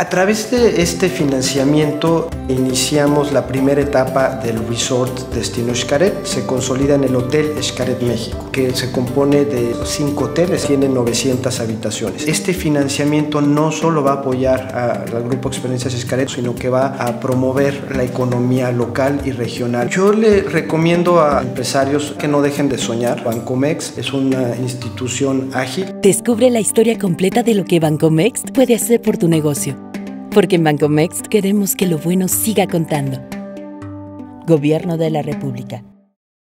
A través de este financiamiento iniciamos la primera etapa del resort Destino Xcaret. Se consolida en el Hotel Xcaret México, que se compone de cinco hoteles, tiene 900 habitaciones. Este financiamiento no solo va a apoyar al Grupo Experiencias Xcaret, sino que va a promover la economía local y regional. Yo le recomiendo a empresarios que no dejen de soñar. Bancomex es una institución ágil. Descubre la historia completa de lo que Bancomex puede hacer por tu negocio. Porque en Bancomext queremos que lo bueno siga contando. Gobierno de la República.